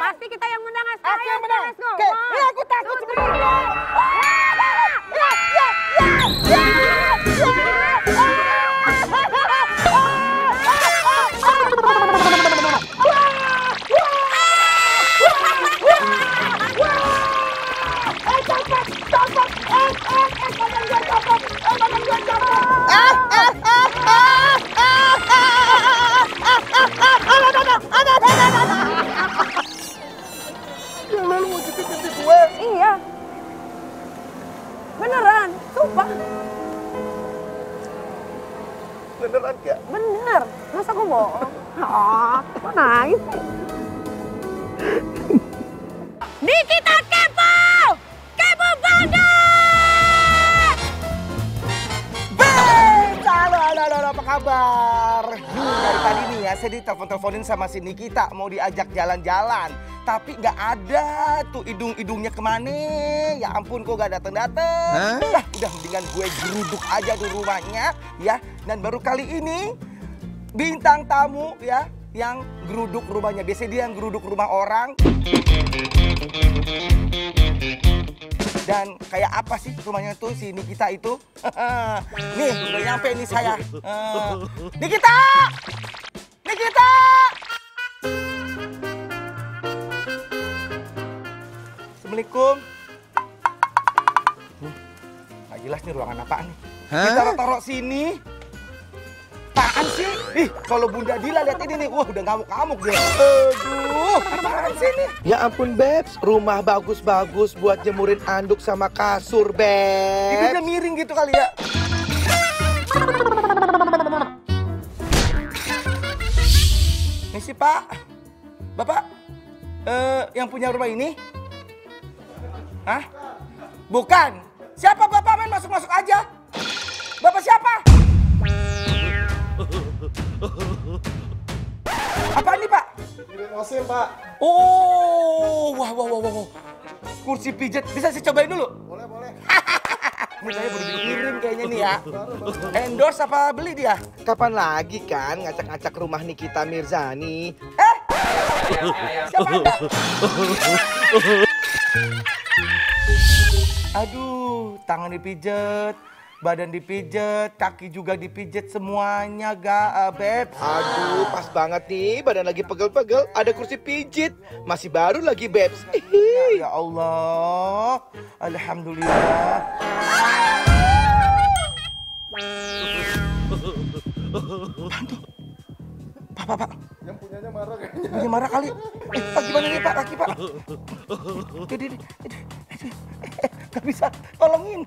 Pasti kita yang menang, Aska. Aku yang menang. Let's go. Oke, eh, aku takut sebenarnya. Saya ditelepon-teleponin sama si Nikita mau diajak jalan-jalan. Tapi nggak ada tuh hidung-hidungnya ke mana. Ya ampun, kok nggak dateng-dateng. Dah, udah mendingan gue geruduk aja di rumahnya ya. Dan baru kali ini bintang tamu ya yang geruduk rumahnya. Biasanya dia yang geruduk rumah orang. Dan kayak apa sih rumahnya tuh si Nikita itu? nih, udah nyampe nih saya. Eh, Nikita! Nikita! Assalamualaikum. Nih, Nggak jelas nih ruangan apaan nih. Kita taruh sini. Apaan sih? Ih, kalau Bunda Dila lihat ini nih, wah udah ngamuk-ngamuk dia. Aduh, apaan sih ini? Ya ampun Bebs, rumah bagus-bagus buat jemurin anduk sama kasur Itu Bebs. udah miring gitu kali ya. Misi Pak, Bapak, eh, yang punya rumah ini? Hah? Bukan. Siapa Bapak main masuk-masuk aja? Bapak siapa? Apa ini Pak? Osim, Pak. Oh, wah, wah, wah, wah. wah. Kursi pijat, bisa saya cobain dulu? Boleh, boleh. Ini saya baru dikirim kayaknya nih ya. Endorse apa beli dia? Kapan lagi kan ngacak-ngacak rumah Nikita Mirzani? Eh? Siapa? Aduh, tangan dipijet, badan dipijet, kaki juga dipijet semuanya ga, uh, Beb. Aduh, pas banget nih, badan lagi pegel-pegel, ada kursi pijit. Masih baru lagi Bebs. Hihi. Ya Allah, Alhamdulillah. Pak, pak, pak. Yang punyanya marah kayaknya. Punya marah kali. Eh, Pak gimana nih Pak, kaki Pak? Aduh, aduh, aduh, aduh. Gak bisa, tolongin.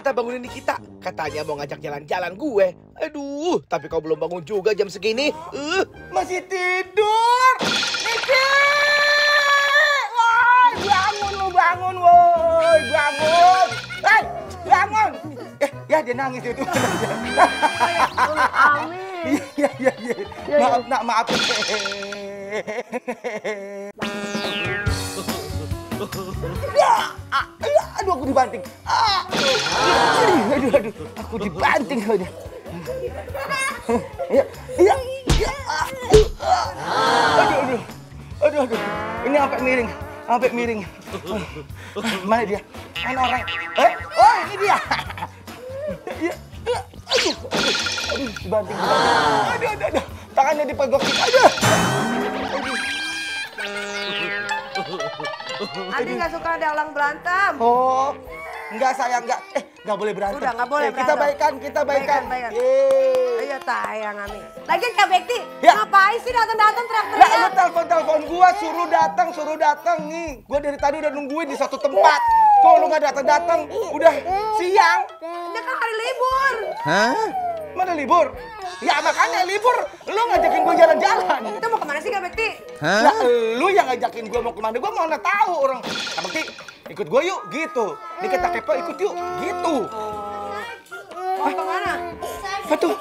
Kita bangunin Nikita. Katanya mau ngajak jalan-jalan gue. Aduh, tapi kau belum bangun juga jam segini. Uh, Masih tidur. Niki! Woi, bangun lu, bangun, woi, bangun. Hei, bangun. Eh, ya dia nangis itu. Amin. Iya, iya, iya. Maaf, nak, maaf. Ya, ah, ya, aduh aku dibanting. Ah, aduh, aduh, aduh, aku dibanting aja. Ya, ya, ya. ah, ah. Aduh, aduh, aduh, aduh. Ini sampai miring, sampai miring. Mana dia? Mana orang? Eh, oh ini dia. Ya, ya, aduh, aduh, aduh, dibanting, dibanting. Aduh, aduh, aduh. Tangannya dipegokin. Aduh. Aduh. Adi nggak suka ada orang berantem. Oh, enggak sayang, enggak. Eh, enggak boleh berantem. Udah, nggak boleh Eh, kita baikan, kita baikan. Baikan, baikan. Ayo tayang Ami. Lagian Kak Bekti, Ya. ngapain sih datang-datang Lah, lu teriak-teriak? telepon-telepon gua, suruh datang, suruh datang nih. Gua dari tadi udah nungguin di satu tempat. Kalau lu nggak datang-datang, udah siang. Ini kan hari libur. Hah? Mana libur? Ya makanya libur, lu ngajakin gua jalan-jalan. Kita mau ke mana sih Kak Bekti? Lah, lu yang ngajakin gua mau ke mana? Gua mana tahu orang. Nah, Bekti, ikut gua yuk, gitu. Nih kita kepo ikut yuk, gitu. Mau ke mana? Apa tuh?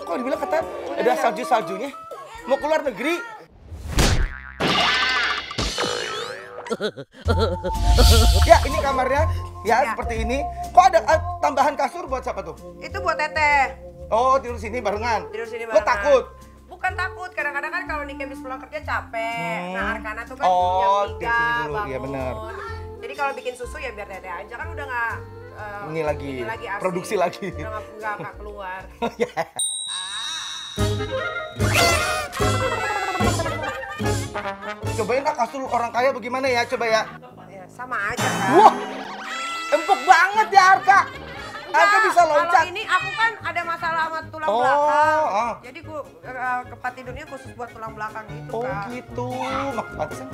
Kok dibilang kata ada salju-saljunya? Mau keluar negeri? ya, ini kamarnya. Ya, Ya. seperti ini. Kok ada eh, tambahan kasur buat siapa tuh? Itu buat Teteh. Oh, tidur sini barengan. Tidur sini Lo barengan. takut? Bukan takut, kadang-kadang kan kalau Niki habis pulang kerja capek. Hmm. Nah, Arkana tuh kan Oh, jam di 3 sini dulu, bangun. iya benar. Jadi kalau bikin susu ya biar dede aja kan udah nggak eh, Ini lagi, ini lagi ASI. produksi lagi. Udah nggak nggak nggak keluar. Cobain kak kasur orang kaya bagaimana ya, coba ya. Ya, sama aja kan. Wah, empuk banget ya Arka. Enggak, bisa loncat. Kalau ini aku kan ada masalah sama tulang Oh, belakang. ah. Jadi gua eh, tempat tidurnya khusus buat tulang belakang gitu Oh kan. gitu, mak pantesan.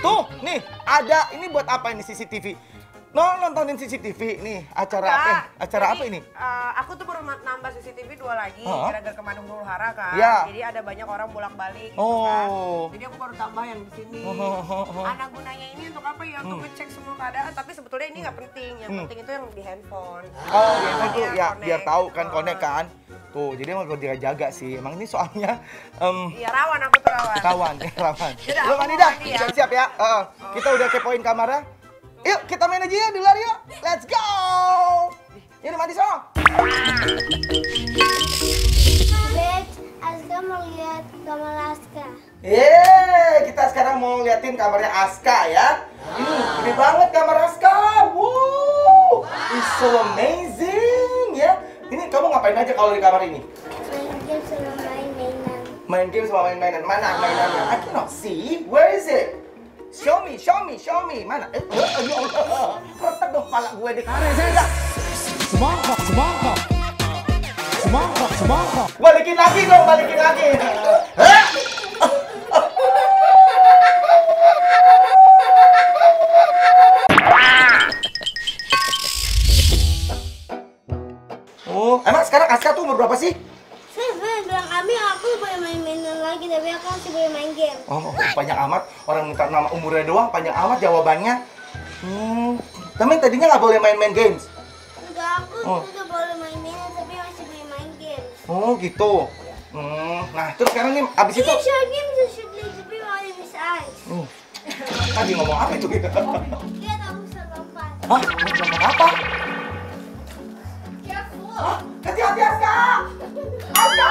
Tuh, nih ada ini buat apa ini CCTV? No, nontonin CCTV nih acara apa? Enggak. Acara Jadi, apa ini? eh, aku tuh baru nambah CCTV dua lagi Hah? gara-gara ke Bandung Huru Hara kan. Ya. Jadi ada banyak orang bolak-balik gitu Oh. kan. Jadi aku baru tambah yang di sini. Oh, oh, oh, oh. Anak gunanya ini untuk apa ya? Untuk ngecek semua keadaan. Tapi sebetulnya ini nggak penting. Yang Hmm. penting itu yang di handphone. Oh, ya itu Dia ya connect. biar tahu kan Oh. connect kan. Tuh, jadi emang dia jaga sih. Emang ini soalnya em Iya rawan aku tuh rawan. kawan. Yaudah, Belum aku mandi dah. ya. Siap-siap ya. Heeh. Kita udah kepoin kamarnya. Yuk, kita main aja ya di luar yuk. Let's go. Ini mandi sono. Bet, Aska mau lihat kamar Aska. Yeay, kita sekarang mau liatin kamarnya Aska ya. Ini gede banget kamar Aska. Wow, it's so amazing ya. Ini kamu ngapain aja kalau di kamar ini? Main game sama main-mainan. Main game sama main-mainan. Mana mainannya? I cannot see. Where is it? Show me, show me, show me. Mana? Eh, eh, ya Allah. Retak dong kepala gue di kamar. Ya. Semangkok, semangkok. Semangkok, semangkok. Balikin lagi dong, balikin lagi. Hah? Oh, emang sekarang Aska tuh umur berapa sih? Abi aku boleh main-mainan lagi tapi aku masih boleh main game. Oh, panjang amat. Orang minta nama umurnya doang, panjang amat jawabannya. Hmm, tapi tadinya nggak boleh main-main games. Enggak, aku Oh. juga boleh main-mainan tapi masih boleh main game. Oh, gitu. Hmm, nah terus sekarang nih, abis itu... Ini short game shoot lagi tapi bisa ice. Hmm, tadi ngomong apa itu? Bisa lompat. Hah? Ngomong apa? Careful. Hah? Hati-hati Aska! Aska!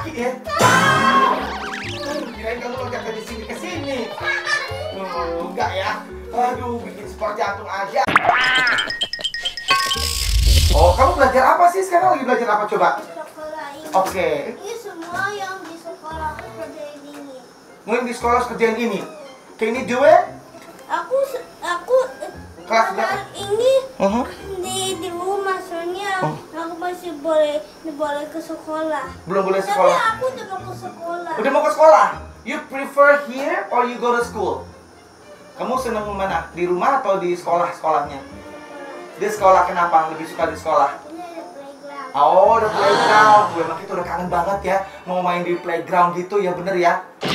Anak laki ya? Kirain kamu loncat dari sini ke sini. Oh, enggak ya? Aduh, bikin sport jantung aja. Oh, kamu belajar apa sih sekarang? Lagi belajar apa coba? Oke. Ini semua yang di sekolah aku kerjain ini. Mungkin di sekolah kerjaan ini. Can you do it? Aku aku eh, Kelas berapa? ini Uh-huh. di masih boleh boleh ke sekolah. Belum boleh Tapi sekolah. aku udah mau ke sekolah. Udah mau ke sekolah? You prefer here or you go to school? Kamu seneng mana? Di rumah atau di sekolah-sekolahnya? Di sekolah kenapa? Lebih suka di sekolah? Oh, udah playground. Gue emang kita udah kangen banget ya. Mau main di playground gitu ya bener ya.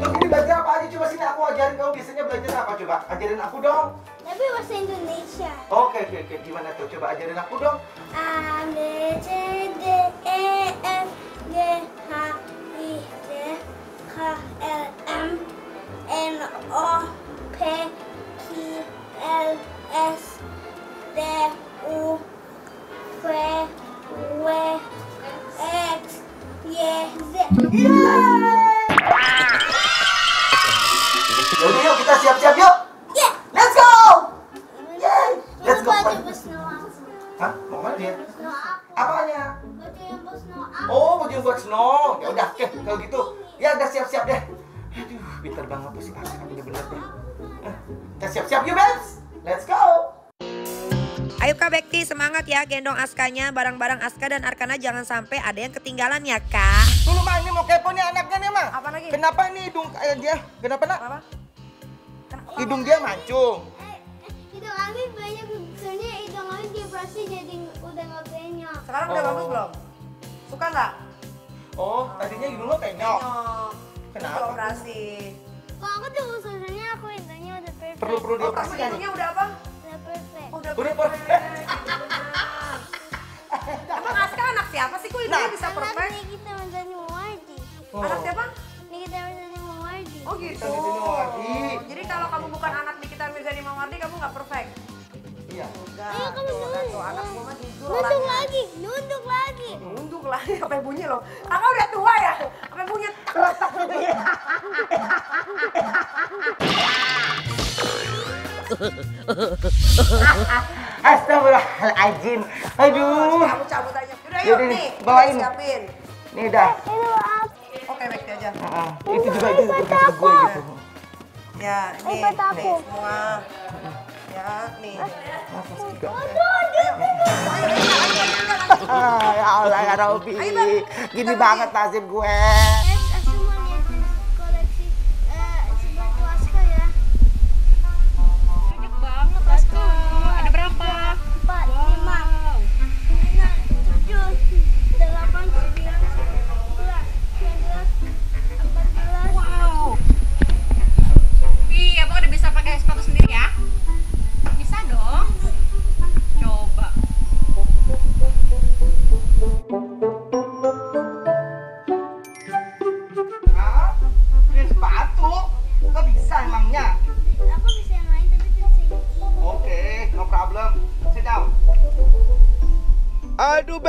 Terus ini belajar apa aja? Coba sini aku ajarin kamu biasanya belajar apa coba? Ajarin aku dong. Tapi bahasa Indonesia. Oke, oke, oke. Gimana tuh? Coba ajarin aku dong. A B C D E F G H I J K L M N O P Q L S T U V W X Y Z. siap-siap yuk, Babs. Let's go. Ayo Kak Bekti semangat ya gendong Askanya barang-barang Aska dan Arkana jangan sampai ada yang ketinggalan ya Kak. Dulu mah ini mau kepo nih anaknya nih mah. Apa lagi? Kenapa nih hidung kayak dia? Kenapa nak? Apa? Hidung dia mancung. Eh, eh, hidung Ami banyak soalnya hidung Ami dioperasi jadi udah nggak banyak. Sekarang udah Oh. bagus belum? Suka nggak? Oh, tadinya hidung lo penyok. Nyok. Kenapa? Operasi. Kok aku tuh Perlu perlu Oh, kamu dioperasi kan nih? hidungnya udah apa? Udah perfect. Udah Udah perfect. Emang Aska anak siapa sih kok hidungnya bisa Anak perfect? Nikita Mendani Muwardi. Oh. Anak siapa? Nikita Mendani Muwardi. Oh Oh gitu. Mawardi. Jadi kalau kamu bukan anak Nikita Mirzani Mawardi, kamu nggak perfect. Iya. Enggak. Ayo kamu tuh, dulu. tuh, anak gua mah jujur Nunduk lagi, nunduk lagi. Nunduk lah, sampai bunyi loh. Kakak udah tua ya, sampai bunyi tak Astagfirullahaladzim. Aduh. Kamu cabut aja. Udah yuk Yaudah nih, bawain. siapin. Nih dah. Oke, baik aja. Heeh. Itu juga itu juga ke gue gitu. Ya, nih, nih semua. Ya, nih. Ah, ya Allah ya Robi. Gini banget nasib gue.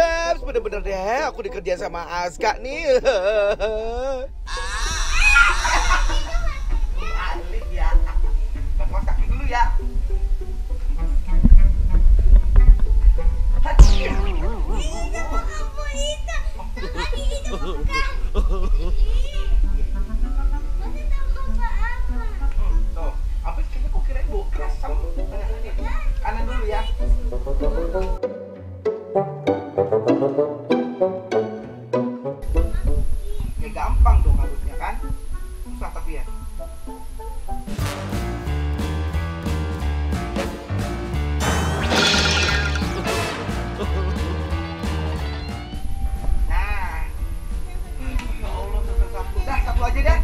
Bebs, bener-bener deh aku dikerjain sama Aska nih. Balik ya. Ke pos kaki dulu ya. Apa itu? Tadi itu bukan. Satu. Aja deh.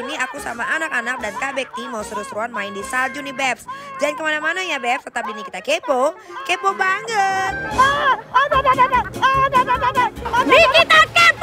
Ini aku sama anak-anak dan Kak Bekti mau seru-seruan main di salju nih Babs. Jangan ke mana-mana ya Babs, tetap di kita kepo. Kepo banget. Nikita Kepo!